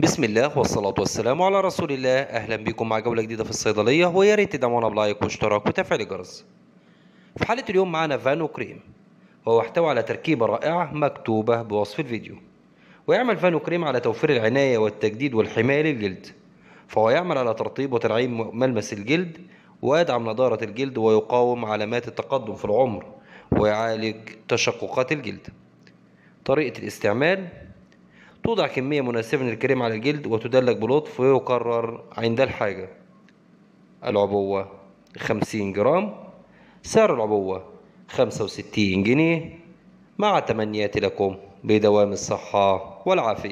بسم الله والصلاة والسلام على رسول الله. أهلا بكم مع جولة جديدة في الصيدلية ويا ريت تدعمونا ب like واشتراك وتفعيل الجرس. في حالة اليوم معنا فانو كريم وهو يحتوي على تركيبة رائعة مكتوبة بوصف الفيديو. ويعمل فانو كريم على توفير العناية والتجديد والحماية للجلد فهو يعمل على ترطيب وتنعيم ملمس الجلد ويدعم نضارة الجلد ويقاوم علامات التقدم في العمر ويعالج تشققات الجلد. طريقة الاستعمال توضع كمية مناسبة من الكريم على الجلد وتدلك بلطف ويكرر عند الحاجة. العبوة خمسين جرام سعر العبوة خمسة وستين جنيه. مع تمنياتي لكم بدوام الصحة والعافية.